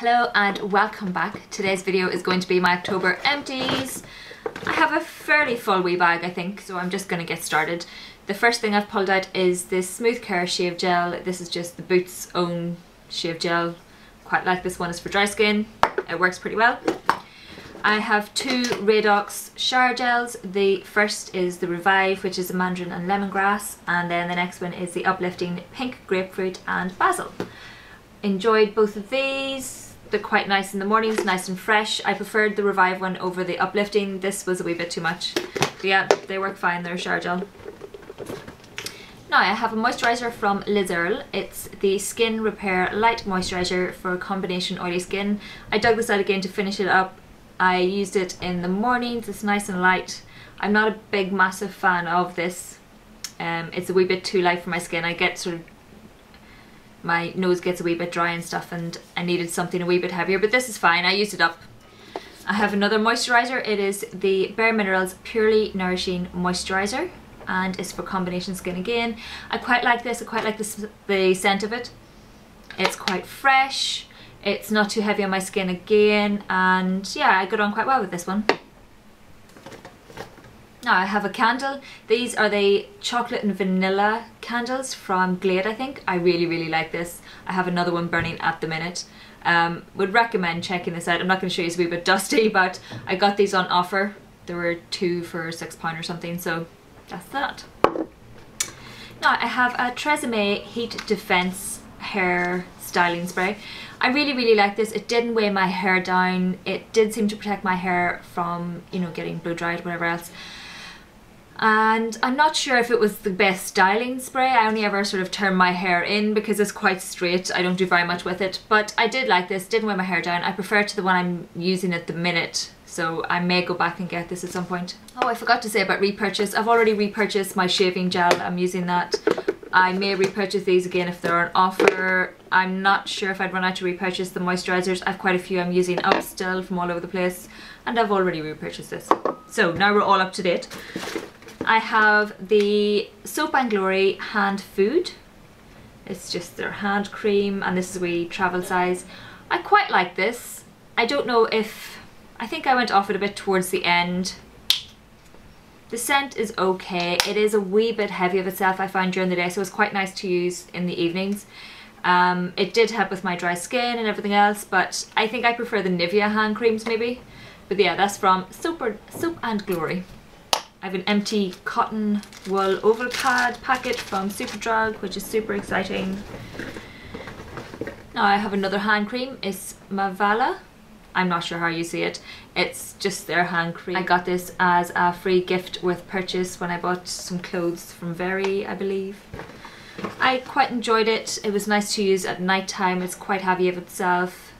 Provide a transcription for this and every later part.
Hello and welcome back. Today's video is going to be my October empties. I have a fairly full wee bag I think so I'm just going to get started. The first thing I've pulled out is this Smooth Care Shave Gel. This is just the Boots own shave gel. Quite like this one, is for dry skin. It works pretty well. I have two Radox shower gels. The first is the Revive, which is a mandarin and lemongrass, and then the next one is the uplifting pink grapefruit and basil. Enjoyed both of these. They're quite nice in the mornings, nice and fresh. I preferred the Revive one over the uplifting. This was a wee bit too much. But yeah, they work fine. They're a shower gel. Now I have a moisturiser from Liz. It's the Skin Repair Light Moisturiser for combination oily skin. I dug this out again to finish it up I used it in the mornings, it's nice and light. I'm not a big massive fan of this. Um, it's a wee bit too light for my skin. I get sort of, my nose gets a wee bit dry and stuff and I needed something a wee bit heavier, but this is fine, I used it up. I have another moisturiser, it is the Bare Minerals Purely Nourishing Moisturiser and it's for combination skin again. I quite like this, I quite like the, the scent of it. It's quite fresh, it's not too heavy on my skin again and yeah I got on quite well with this one. Now I have a candle. These are the chocolate and vanilla candles from Glade I think. I really really like this. I have another one burning at the minute. Um, would recommend checking this out. I'm not going to show you, it's a wee bit dusty but I got these on offer. There were two for six pound or something so that's that. Now I have a Tresemme Heat Defense Hair Styling Spray. I really really like this. It didn't weigh my hair down. It did seem to protect my hair from, you know, getting blow dried, whatever else. And I'm not sure if it was the best styling spray. I only ever sort of turn my hair in because it's quite straight. I don't do very much with it. But I did like this. Didn't wear my hair down. I prefer to the one I'm using at the minute. So I may go back and get this at some point. Oh, I forgot to say about repurchase. I've already repurchased my shaving gel. I'm using that. I may repurchase these again if they're on offer. I'm not sure if I'd run out to repurchase the moisturisers. I've quite a few I'm using up still from all over the place and I've already repurchased this. So now we're all up to date. I have the Soap and Glory hand food. It's just their hand cream and this is a wee travel size. I quite like this. I don't know if, I think I went off it a bit towards the end the scent is okay. It is a wee bit heavy of itself I find during the day so it's quite nice to use in the evenings. Um, it did help with my dry skin and everything else but I think I prefer the Nivea hand creams maybe. But yeah that's from Super, Soap and Glory. I have an empty cotton wool oval pad packet from Superdrug which is super exciting. Now I have another hand cream. It's Mavala I'm not sure how you see it. It's just their hand cream. I got this as a free gift with purchase when I bought some clothes from Very, I believe. I quite enjoyed it. It was nice to use at night time. It's quite heavy of itself.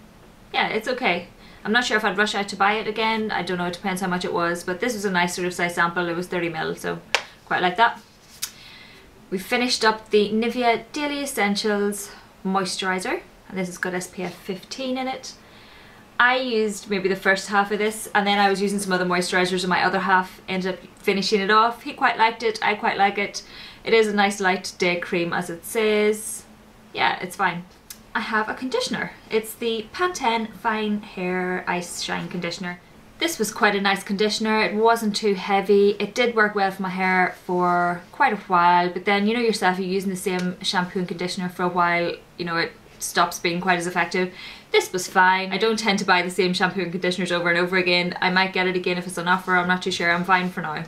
Yeah, it's okay. I'm not sure if I'd rush out to buy it again. I don't know, it depends how much it was. But this was a nice sort of size sample. It was 30ml, so quite like that. We finished up the Nivea Daily Essentials Moisturiser. And this has got SPF 15 in it. I used maybe the first half of this and then I was using some other moisturisers and my other half ended up finishing it off. He quite liked it, I quite like it. It is a nice light day cream as it says. Yeah, it's fine. I have a conditioner. It's the Pantene Fine Hair Ice Shine Conditioner. This was quite a nice conditioner. It wasn't too heavy. It did work well for my hair for quite a while, but then you know yourself, you're using the same shampoo and conditioner for a while, you know, it stops being quite as effective. This was fine. I don't tend to buy the same shampoo and conditioners over and over again. I might get it again if it's on offer, I'm not too sure. I'm fine for now.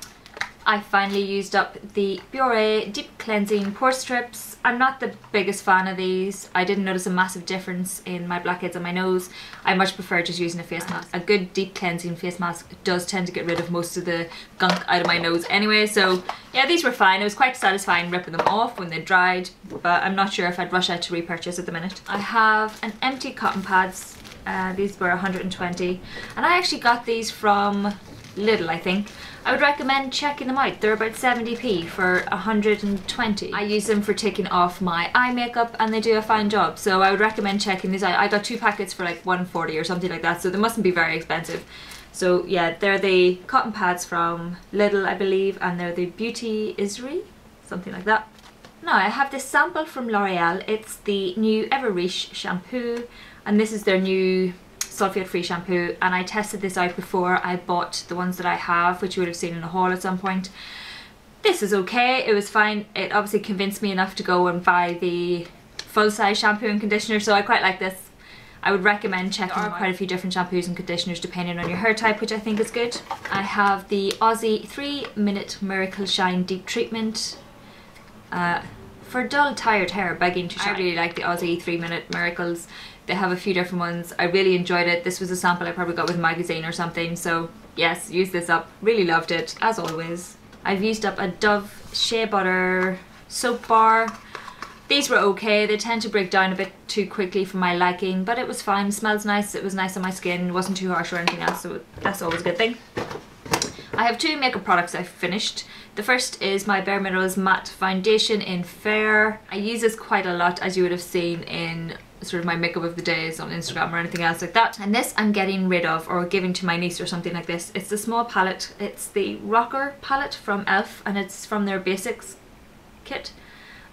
I finally used up the Biore Deep Cleansing Pore Strips. I'm not the biggest fan of these. I didn't notice a massive difference in my blackheads on my nose. I much prefer just using a face mask. A good deep cleansing face mask does tend to get rid of most of the gunk out of my nose anyway. So yeah, these were fine. It was quite satisfying ripping them off when they dried, but I'm not sure if I'd rush out to repurchase at the minute. I have an empty cotton pads. Uh, these were 120 and I actually got these from Lidl I think. I would recommend checking them out. They're about 70p for 120. I use them for taking off my eye makeup and they do a fine job. So I would recommend checking these out. I got two packets for like 140 or something like that. So they mustn't be very expensive. So yeah, they're the cotton pads from Lidl I believe and they're the Beauty Isri, something like that. Now I have this sample from L'Oreal. It's the new Everreach shampoo and this is their new sulfate free shampoo and I tested this out before I bought the ones that I have which you would have seen in a haul at some point. This is okay, it was fine. It obviously convinced me enough to go and buy the full size shampoo and conditioner so I quite like this. I would recommend checking out quite a few different shampoos and conditioners depending on your hair type which I think is good. I have the Aussie 3 Minute Miracle Shine Deep Treatment uh, for dull, tired hair begging to shine. I really like the Aussie 3 Minute Miracles. They have a few different ones. I really enjoyed it. This was a sample I probably got with a magazine or something. So yes, use this up. Really loved it, as always. I've used up a Dove Shea Butter soap bar. These were okay. They tend to break down a bit too quickly for my liking, but it was fine. Smells nice. It was nice on my skin. Wasn't too harsh or anything else, so that's always a good thing. I have two makeup products I've finished. The first is my Bare Minerals Matte Foundation in Fair. I use this quite a lot as you would have seen in sort of my makeup of the days on Instagram or anything else like that. And this I'm getting rid of or giving to my niece or something like this. It's the small palette. It's the Rocker palette from e.l.f. and it's from their Basics kit.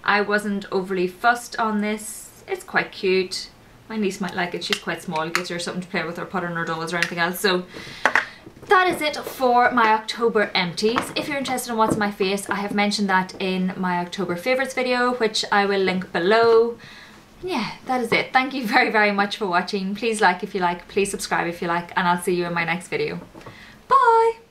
I wasn't overly fussed on this. It's quite cute. My niece might like it. She's quite small. It gives her something to play with or put on her dolls or anything else. So that is it for my October empties. If you're interested in what's in my face, I have mentioned that in my October favourites video, which I will link below. Yeah, that is it. Thank you very, very much for watching. Please like if you like, please subscribe if you like, and I'll see you in my next video. Bye!